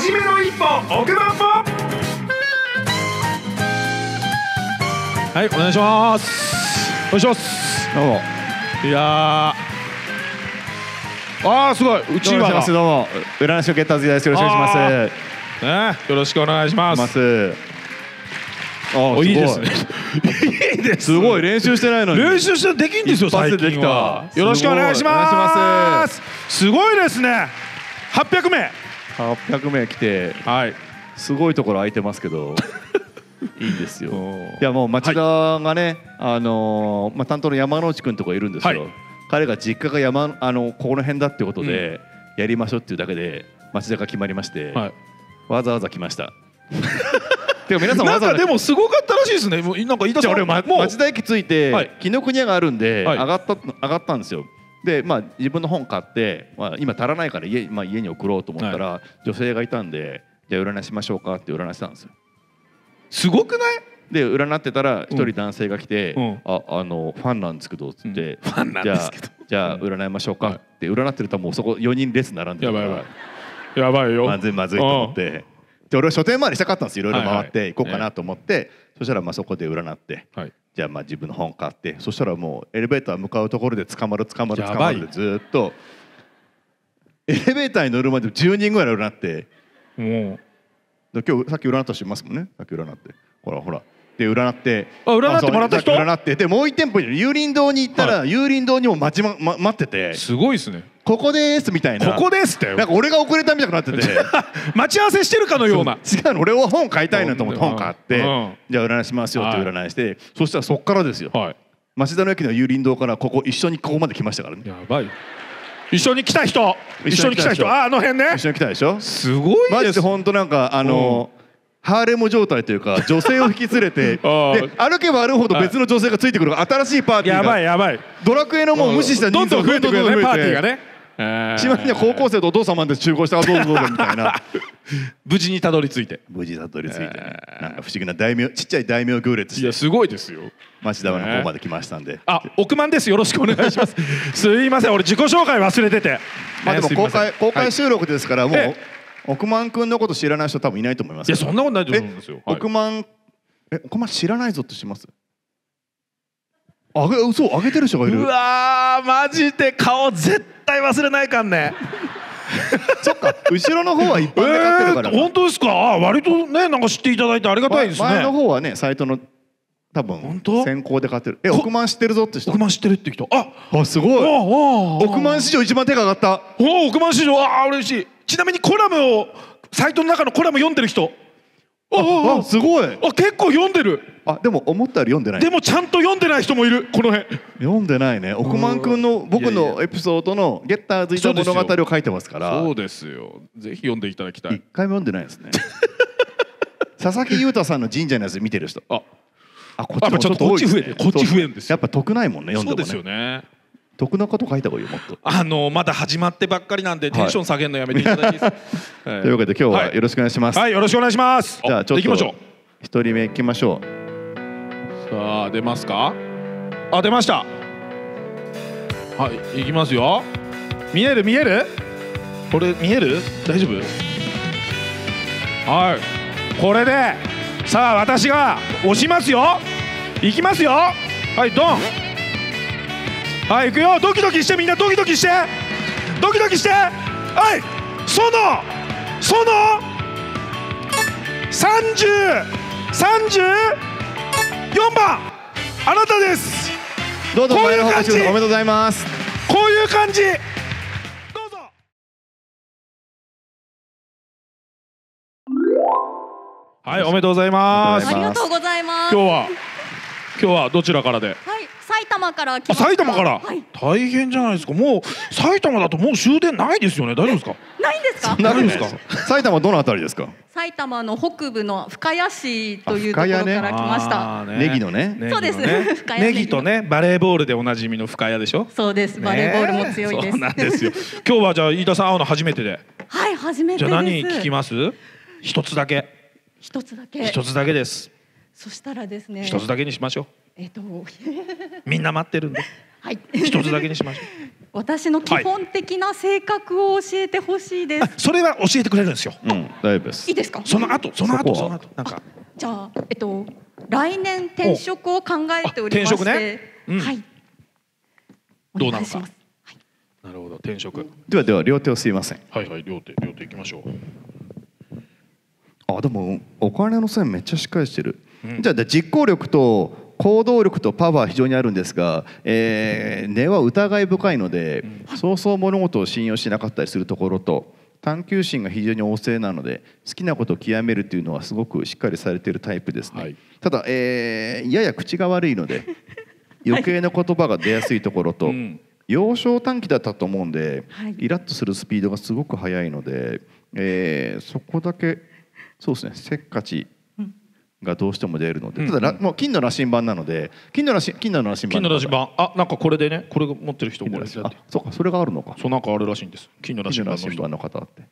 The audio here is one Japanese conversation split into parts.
初めの一歩奥まんぽはいお願いします。お願いします。どうも。いやー。あーすごい。うちわがどうも占い師のゲッターズです。よろしくお願いします。ねよろしくお願いします。ます。あおい。いですねい。いですすごい。練習してないのに。練習してできんですよ最でできた。近はよろしくお願いします。すごい。ですね。800名800名来てはい。すごいところ空いてますけど いいんですよ。いやもう町田がね、あのーまあ、担当の山之内くんとかいるんですよ、はい。彼が実家が山あのここの辺だってことで、やりましょうっていうだけで町田が決まりまして、はい。わざわざ来ました。てか皆さんなんかでもすごかったらしいですね。もうなんか飯田さんじゃあ俺、町田駅着いて、はい。紀ノ国屋があるんで、はい。上がった上がったんですよでまあ自分の本買って、まあ、今足らないから家,、まあ、家に送ろうと思ったら、女性がいたんでじゃあ占いしましょうかって占いしたんですよ。すごくない？で占ってたら一人男性が来て「うん。ああのファンなんですけど」っつって、ファンなんじゃあですけど。じゃあ占いましょうかはい。って占ってるともうそこ4人列並んでるから。やばいやばい。やばいよ。まずいまずいと思ってで俺は書店回りしたかったんですよ。いろいろ回ってはいこうかなと思って、そしたらまあそこで占ってはい。じゃあまあ自分の本買って。そしたらもうエレベーター向かうところで捕まる捕まる捕まるでずーっとエレベーターに乗るまで10人ぐらい占って。もう。で今日さっき占った人いますもんね。さっき占って。ほらほらで占ってあ占ってもらった人？占ってでもう一店舗に有林堂に行ったら、有林堂にも待ち、まま、待ってて。すごいですね。ここですみたいな。ここですって。なんか俺が遅れたみたいになってて。待ち合わせしてるかのような。違う。の俺は本買いたいなと思ってうん。本買って、うん。じゃあ占いしますよってはい。占いして、そしたらそっからですよ。はい。町田の駅の有林堂からここ一緒にここまで来ましたからね。やばい。一緒に来た人。一緒に来た人。人。ああの辺ね。一緒に来たでしょ？すごいマです。ジで本当なんかあのハーレム状態というか 女性を引き連れて で歩けば歩くほど別の女性がついてくる新しいパーティーやばがいやばい。ドラクエのもう無視したどんどん増えてくるねパーティーがね。ねえしまいには高校生とお父様で集合したらどうぞどうぞみたいな。無事にたどり着いて。無事たどり着いてね。えー。なんか不思議な大名ちっちゃい大名行列して。いやすごいですよ。町田の方まで来ましたんで。あ億万です。よろしくお願いします。すいません俺自己紹介忘れてて。まあでも公開公開収録ですからもうえ億万くんのこと知らない人多分いないと思います。いやそんなことないと思うんですよ。はい。億万え億万知らないぞってします？あげ嘘上げてる人がいうるわーマジで顔絶対忘れないかんね。そっか後ろの方は一般で買ってるから。えー本当ですか？あ割とねなんか知っていただいてありがたいですね。前の方はねサイトの多本分当？先行で買ってる。えこ億万知ってるぞって人。億万知ってるって人。ああすごい。あ億万史上一番手が上がった。お億万市場ああ嬉しいちなみにコラムをサイトの中のコラム読んでる人。あああすごい。あ結構読んでる。あでも思ったより読んでない。でもちゃんと読んでない人もいるこの辺。読んでないね。億万くんの僕のエピソードのゲッターズいた物語を書いてますから。そうですよ。ぜひ読んでいただきた一い回も読んでないですね。佐々木裕太さんの神社のやつ見てる人。あ。あこやっぱちょっとこっち増えてこっち増えるんですよ。やっぱ得ないもんね読んでそうもねですよね得なこと書いた方がいいよもっと。あのまだ始まってばっかりなんでテンション下げるのやめていただいていいです。か というわけで今日はよろしくお願いします、はいよろしくお願いします。じゃあちょっと行きましょ一人目行きましょう。さあ出ますか？あ出ました。はい行きますよ。見える？見える？これ見える？大丈夫？はい。これでさあ私が押しますよ。行きますよ。はいドンはい行くよ。ドキドキしてみんな。ドキドキして。ドキドキして。はいそのその30 34番。あなたです。うどうぞこういう感じ。おめでとうございます。こういう感じ。どうぞ。はいおめでとうございます。ありがとうございます。今日は今日はどちらからで？玉から来まあした。埼玉から、はい、大変じゃないですか。もう埼玉だともう終電ないですよね。大丈夫ですか？ないんですか？なるんですか？埼玉どのあたりですか？埼玉の北部の深谷市というところから来ました。あーネギのね。ネギのそうです。ね深谷ネギとねバレーボールでおなじみの深谷でしょ？そうです。バレーボールも強いです。ねそうなんですよ。今日はじゃあ飯田さん会うの初めてで。はい、初めてです。じゃあ何聞きます？一つだけ。一つだけ。一つだけです。そしたらですね。一つだけにしましょえっと、うみんな待ってるんで。はい。一つだけにしましょう。私の基本的な性格を教えてほしいです。あそれは教えてくれるんですよ。うん大丈夫です。いいですか？その後その後その後。なんか。じゃあえっと来年転職を考えておりまして、おあ転職ね。うん。はい。どうなのか。なるほど。転職。ではでは両手をすいません。はいはい。両手両手いきましょう。あでもお金の線めっちゃしっかりしてる、うん。じゃあ実行力と行動力とパワー非常にあるんですが、えー根は疑い深いので、そうそう物事を信用しなかったりするところと探求心が非常に旺盛なので好きなことを極めるというのはすごくしっかりされているタイプですね、はい。ただ、えーやや口が悪いので 余計な言葉が出やすいところと、うん。幼少短期だったと思うんで、はい。イラッとするスピードがすごく速いので、えーそこだけそうですねせっかちうんがどうしても出るので、うんただらもう金の羅針盤なので金の羅針金の羅針盤。金の羅針盤。あなんかこれでねこれ持ってる人これあそうかそれがあるのか。そうなんかあるらしいんです。金の羅針針盤の方って。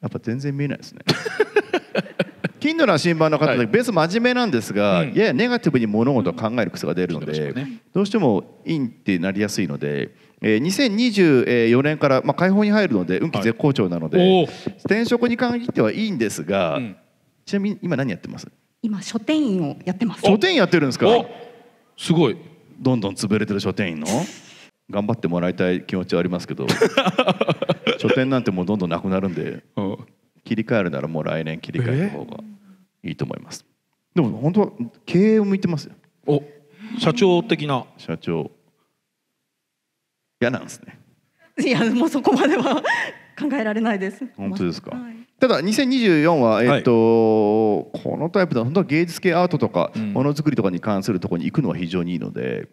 やっぱ全然見えないですね。金の羅針盤の方はい。でベース真面目なんですが、うん。ややネガティブに物事を考える癖が出るので、金の羅針盤ねどうしてもインってなりやすいので、えー2024年から、まあ、解放に入るので運気絶好調なので、おお転職に限ってはいいんですが、うん。ちなみに今何やってます？今書店員をやってます。書店員やってるんですか？おすごい。どんどん潰れてる書店員の？頑張ってもらいたい気持ちはありますけど。書店なんてもうどんどんなくなるんでうん切り替えるならもう来年切り替えた方がいいと思います、でも本当は経営を向いてますよ。お社長的な。社長。嫌なんですね。いやもうそこまでは 考えられないです。本当ですか？はいただ2024は、えっとこのタイプでは本当は芸術系アートとかうん。ものづくりとかに関するところに行くのは非常にいいので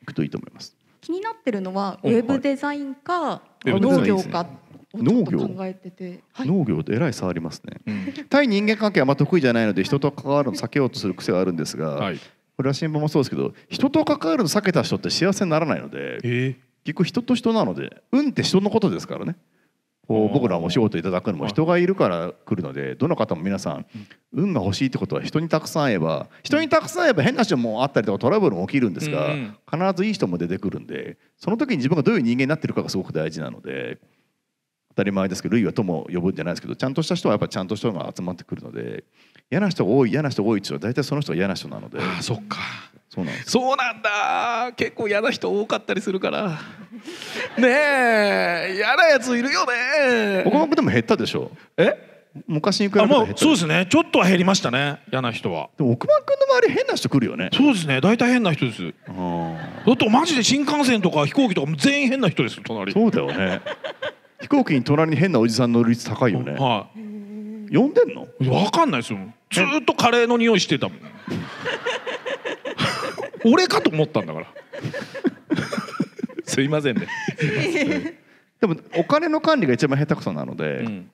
行くといいと思います。気になってるのはおウェブデザインかい。ウェブデザイン農業かをちょっと考えてて、はい、農業ってえらい差ありますね。うん。対人間関係はあんま得意じゃないので人と関わるの避けようとする癖があるんですが、はい。これは新聞もそうですけど人と関わるの避けた人って幸せにならないのでえ結局人と人なので運って人のことですからねこう僕らお仕事いただくのも人がいるから来るのでどの方も皆さん運が欲しいってことは人にたくさん会えば人にたくさん会えば変な人もあったりとかトラブルも起きるんですが必ずいい人も出てくるんでその時に自分がどういう人間になってるかがすごく大事なので当たり前ですけど類は友を呼ぶんじゃないですけどちゃんとした人はやっぱちゃんとした人が集まってくるので嫌な人が多い嫌な人が多いっていうのは大体その人が嫌な人なので。ああそっか。そうなんそうなんだ。結構嫌な人多かったりするから。ねえ嫌なやついるよね。岡本でも減ったでしょ？え？昔に比べて減ったそうですね。ちょっとは減りましたね。嫌な人は。でも奥間君の周り変な人来るよね。そうですね。大体変な人です。あだってマジで新幹線とか飛行機とか全員変な人ですよ隣。そうだよね。飛行機に隣に変なおじさん乗る率高いよね。は呼んでんの？いわかんないですよずーっとカレーの匂いしてたもん。俺かと思ったんだから。すいませんね、でもお金の管理が一番下手くそなので、うん。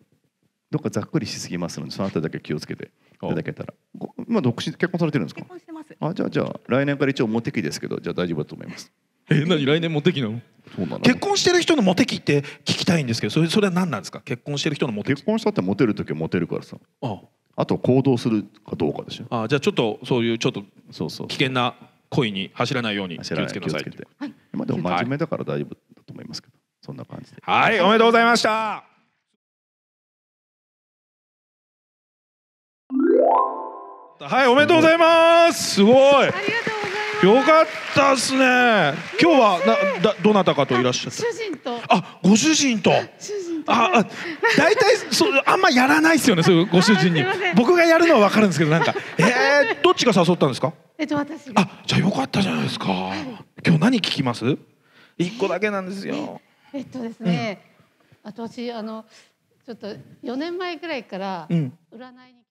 どっかざっくりしすぎますのでそのあたりだけ気をつけていあただけたら。ご今独身結婚されてるんですか？結婚してます。あじゃあじゃあ来年から一応モテ期ですけどじゃあ大丈夫だと思います。え何来年モテ期なの？そうなの。結婚してる人のモテ期って聞きたいんですけどそれそれは何なんですか？結婚してる人のモテ期。結婚したってモテる時はモテるからさ。ああと行動するかどうかでしょ。あじゃあちょっとそういうちょっとそうそう危険な恋に走らないように気をつけなさい。はい。今でも真面目だから大丈夫だと思いますけど。そんな感じで。はいおめでとうございました。はいおめでとうございます。すごい。ありがとうございます。よかったですね。今日はなだどなたかといらっしゃって主人と。あご主人と。主人とあ、あ大体そうあんまやらないですよね、そういうご主人に。僕がやるのはわかるんですけど、なんか、えー、どっちが誘ったんですか？えっと私があ、じゃあよかったじゃないですか。今日何聞きます？一個だけなんですよ。えっとですね、私あのちょっと4年前くらいからうん。占いに